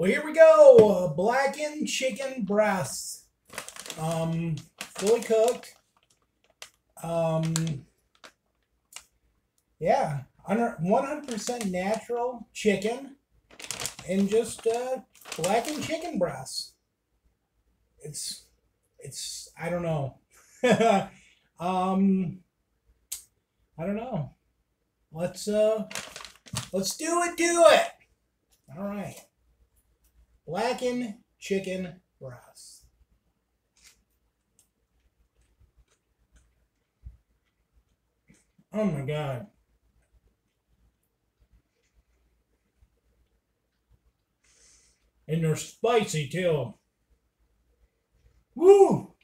Well, here we go. Uh, blackened chicken breasts. Um, fully cooked. Um, yeah, 100% natural chicken and just uh, blackened chicken breasts. It's, it's, I don't know. um, I don't know. Let's, uh, let's do it, do it. All right. Blackened chicken breasts. Oh my god. And they're spicy too. Woo!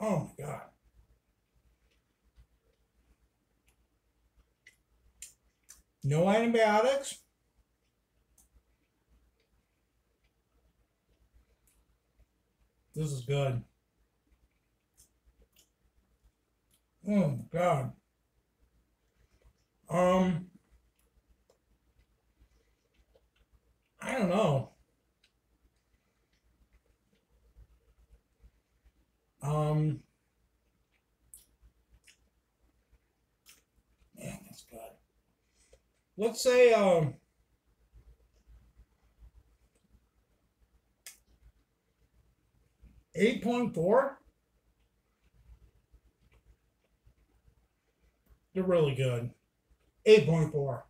Oh my god. No antibiotics. This is good. Oh God. Um, I don't know. Um, man, that's good. Let's say, um, eight point four. They're really good. 8.4.